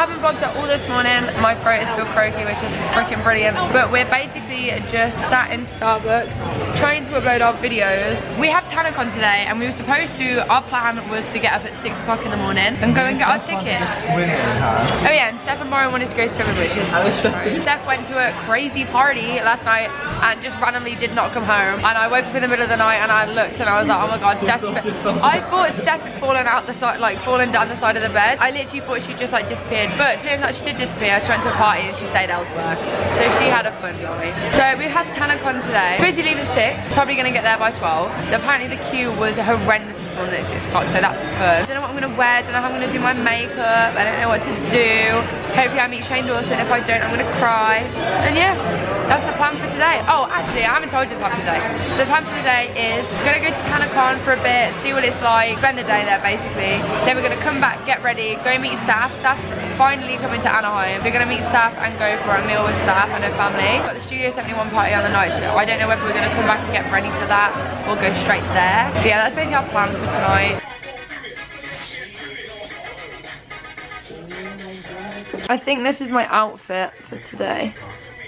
haven't vlogged at all this morning. My throat is still croaky, which is freaking brilliant. But we're basically just sat in Starbucks trying to upload our videos. We have TanaCon today and we were supposed to, our plan was to get up at 6 o'clock in the morning and go and get our tickets. Oh yeah, and Steph and Lauren wanted to go swimming, which is Steph went to a crazy party last night and just randomly did not come home. And I woke up in the middle of the night and I looked and I was like, oh my god, Steph. I thought Steph had fallen out the side, like fallen down the side of the bed. I literally thought she just like disappeared. But turns out she did disappear. She went to a party and she stayed elsewhere. So she had a fun night. So we have TanaCon today. Supposed leaving at 6, probably gonna get there by 12. Apparently the queue was horrendous morning at 6 o'clock, so that's fun. I don't know what I'm gonna wear, I don't know how I'm gonna do my makeup, I don't know what to do. Hopefully I meet Shane Dawson. If I don't, I'm gonna cry. And yeah, that's the plan for today. Oh, actually, I haven't told you the plan for today. So the plan for today is we're gonna go to TanaCon for a bit, see what it's like, spend the day there basically. Then we're gonna come back, get ready, go meet Saf. Saf's finally coming to Anaheim. We're gonna meet Saf and go for a meal with Saf and her family. Got the Studio 71 party on the night, so I don't know whether we're gonna come back and get ready for that or go straight there. But yeah, that's basically our plan for tonight. I think this is my outfit for today.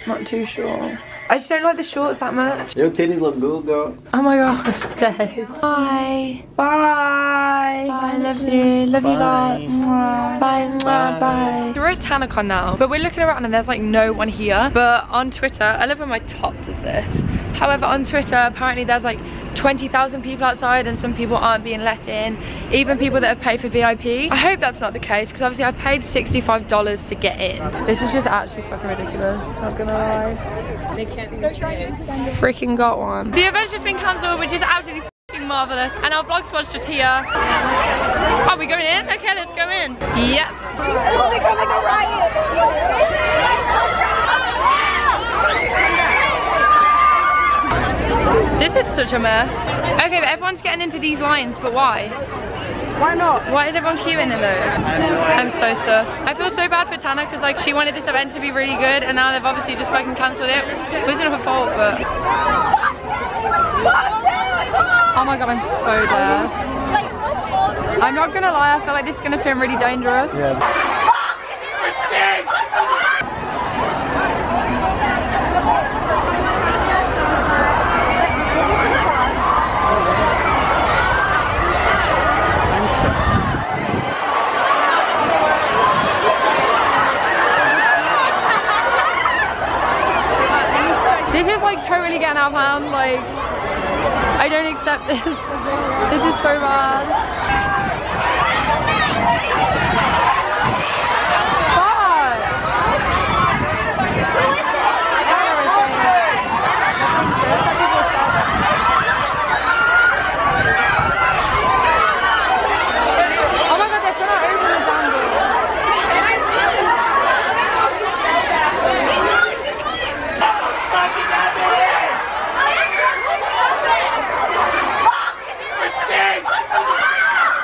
Not too sure. I just don't like the shorts that much. Your titties look good, girl. Oh my god, dead. Bye. Bye. Bye, lovely. Love you lots. Bye. Bye. Bye. We're at TanaCon now, but we're looking around and there's like no one here. But on Twitter, I love when my top does this. However, on Twitter, apparently there's like 20,000 people outside and some people aren't being let in. Even people that have paid for VIP. I hope that's not the case because obviously I paid $65 to get in. This is just actually fucking ridiculous, not gonna lie. They can't Freaking got one. The event's just been cancelled, which is absolutely fucking marvellous. And our vlog spot's just here. Are we going in? Okay, let's go in. Yep. This such a mess. Okay, but everyone's getting into these lines, but why? Why not? Why is everyone queuing in those? I'm so sus. I feel so bad for Tana because like she wanted this event to be really good and now they've obviously just fucking cancelled it. It wasn't her fault, but... Oh my god, I'm so dead. I'm not gonna lie, I feel like this is gonna turn really dangerous. This is like of hand, like, I don't accept this. This is so bad. Fuck. Oh my god, they're trying to open the damn door.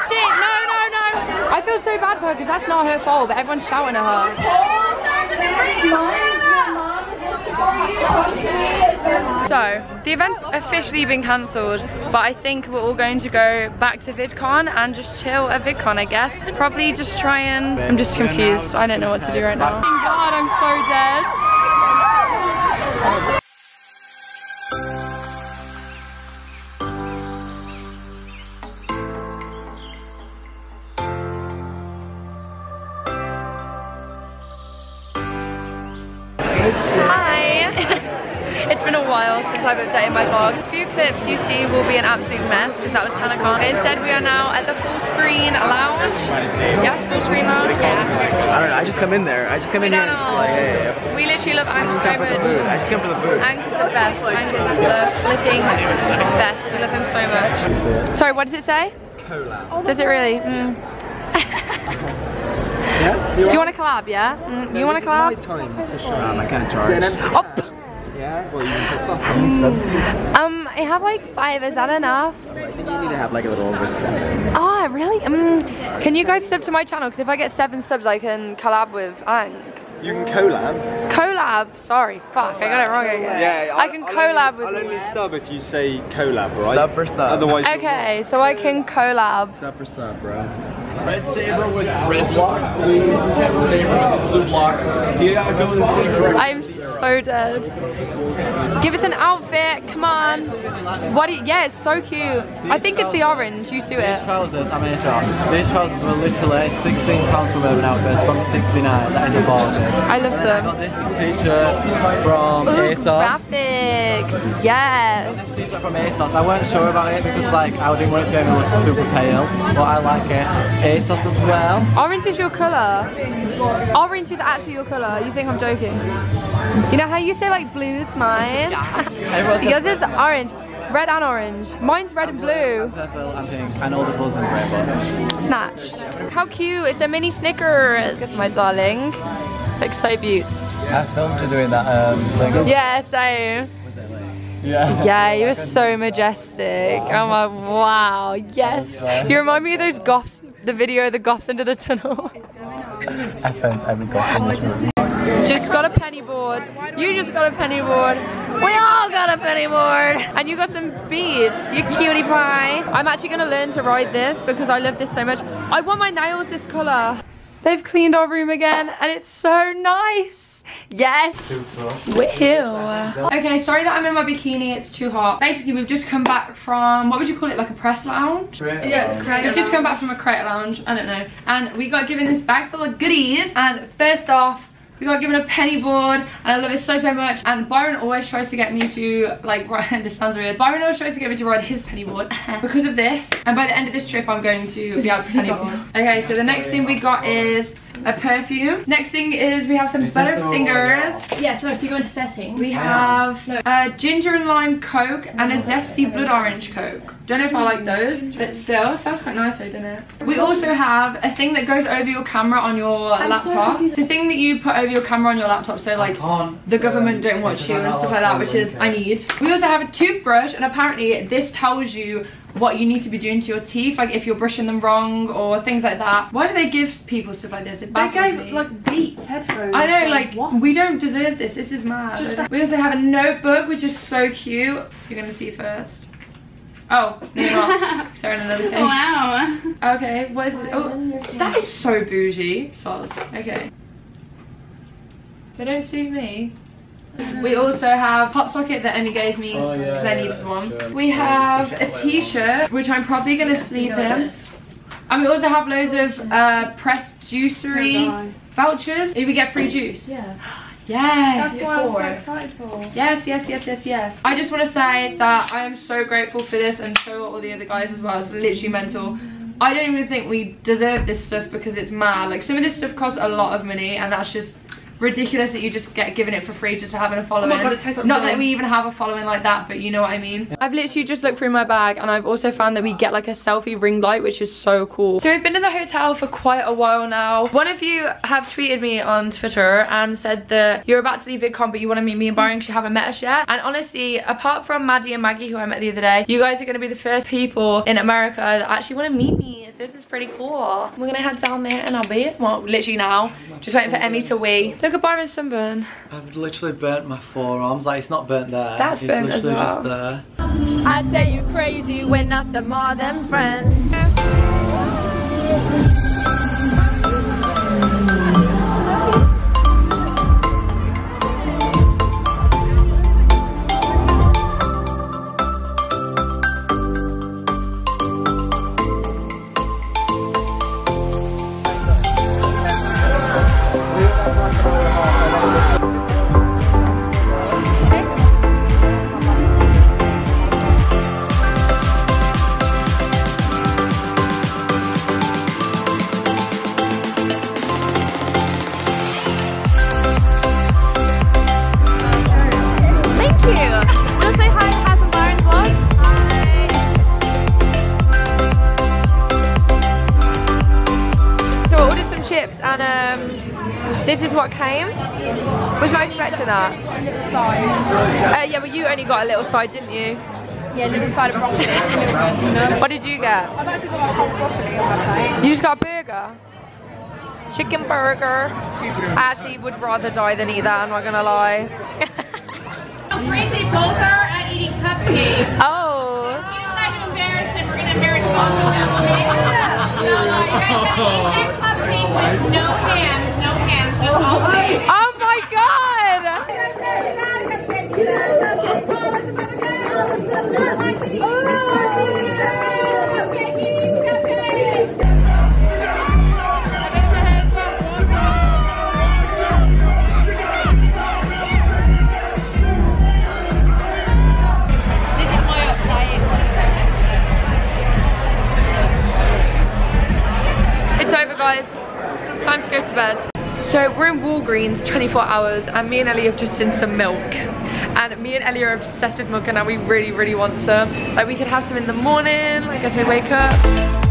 Shit, no, no, no. I feel so bad for her because that's not her fault, but everyone's shouting at her. So, the event's officially been cancelled, but I think we're all going to go back to VidCon and just chill at VidCon, I guess. Probably just try and... I'm just confused. I don't know what to do right now. God, I'm so dead. A while since I've updated my vlog. The few clips you see will be an absolute mess because that was TanaCon. Instead we are now at the full screen lounge. Yes, full screen lounge? Yeah. I don't know. I just come in there. I just come in here don't and just like, hey, hey, We literally love Angus so come for the food. I much. just come for the food. Angus is the best. Angus is the flipping best. We love him so much. Sorry, what does it say? Cola. Does it really? Mm. Yeah? Do you want to collab, yeah? Mm, you want to collab? time to show. Um, I kind of Is it an charged. empty can? Yeah? Well, you can put fuck on subs. Um, I have like five. Is that enough? I think you need to have like a little over seven. Oh, really? Um, can you guys sub to my channel? Because if I get seven subs, I can collab with Ang. You can collab. Collab. Sorry, fuck, I got it wrong again. Yeah, I can I'll collab only, with I'll you. only sub if you say collab, right? Sub for sub. Otherwise, Okay, so I can collab. Sub for sub, bro. Red saber with red block, blue saber with blue block. You gotta go in the same direction. I'm so dead. Give us an outfit, come on. What do you, yeah, it's so cute. I think it's the orange, you see it? These trousers, I mean sure, these trousers were literally 16 pounds from Urban Outfitters from 69, that is a bargain. I love them. I got this t-shirt from Ooh, ASOS. graphics, yes. This t-shirt from ASOS, I weren't sure about it because like I didn't want it to look super pale, but I like it. ASOS as well. Orange is your colour. Orange is actually your colour. You think I'm joking? You know how you say like blue is mine? Says Yours is orange. Red and orange. Mine's red and blue. Purple and pink, and all the colours in but Snatched. How cute. It's a mini Snickers. My darling. Looks so beaut. I filmed you doing that um, thing. Yeah, so. Yeah. Yeah, you were so majestic. I'm like, wow, yes. You remind me of those goths, the video of the goths under the tunnel. I found every goth in room. just got a penny board. You just got a penny board. We all got a penny board. And you got some beads, you cutie pie. I'm actually gonna learn to ride this because I love this so much. I want my nails this color. They've cleaned our room again and it's so nice. Yes. Woohoo. Okay, sorry that I'm in my bikini. It's too hot. Basically, we've just come back from, what would you call it, like a press lounge? Yeah, it's We've just come back from a creator lounge. I don't know. And we got given this bag full of goodies. And first off, we got given a penny board and I love it so so much. And Byron always tries to get me to like ride this sounds weird. Byron always tries to get me to ride his penny board because of this. And by the end of this trip I'm going to be able to penny board. okay so the next thing we got is a perfume next thing is we have some butterfingers Yeah, so, so you go into settings. we have a uh, ginger and lime coke and a zesty blood orange coke. Don't know if I like those, but still, sounds quite nice though, doesn't it? We also have a thing that goes over your camera on your so laptop. confused. the thing that you put over your camera on your laptop so like the government don't watch you and stuff like that, which is I need. We also have a toothbrush and apparently this tells you what you need to be doing to your teeth, like if you're brushing them wrong or things like that. Why do they give people stuff like this? It They gave me. like Beats headphones. I know, like, what? we don't deserve this. This is mad. Just we also have a notebook, which is so cute. You're gonna see first. Oh, no, you're not. They're in another case. Wow. Okay, what is it? Oh, that is so bougie. Soz. Okay. They don't see me. We also have pop socket that Emmy gave me Oh, because yeah, I needed that's one. good. We have a t-shirt, which I'm probably gonna sleep in. And we also have loads of uh, pressed juicery vouchers. If we get free juice. Yeah. Yes. That's what I was so excited for. Yes, yes, yes, yes, yes. I just want to say that I am so grateful for this and so are all the other guys as well. It's literally mental. I don't even think we deserve this stuff because it's mad. Like some of this stuff costs a lot of money and that's just ridiculous that you just get given it for free just for having a following. Oh God, it tastes like Not that we even have a following like that, but you know what I mean. I've literally just looked through my bag and I've also found that we get like a selfie ring light, which is so cool. So we've been in the hotel for quite a while now. One of you have tweeted me on Twitter and said that you're about to leave VidCon, but you want to meet me and Byron because you haven't met us yet. And honestly, apart from Maddie and Maggie, who I met the other day, you guys are going to be the first people in America that actually want to meet me. This is pretty cool. We're going to head down there and I'll be, well, literally now. Just waiting for Emmy to wee. Look at Byron's sunburn. I've literally burnt my forearms. Like it's not burnt there. That's it's burnt as literally well. just there. I say you crazy, we're nothing more than friends. Some chips and um, this is what came. Was not expecting that. Uh, yeah, but you only got a little side, didn't you? Yeah, little side of broccoli. It's a little bit, you. What did you get? I've actually got a whole broccoli on my plate. You just got a burger. Chicken burger. I actually would rather die than eat that, I'm not gonna lie. crazy both are at eating cupcakes. oh. We decide to embarrass him. We're gonna embarrass both of them, okay? no, you guys gotta eat big cupcake no hands, no hands, just all face. So we're in Walgreens 24 hours and me and Ellie have just seen some milk. And me and Ellie are obsessed with milk and now we really, really want some. Like we could have some in the morning, like as we wake up.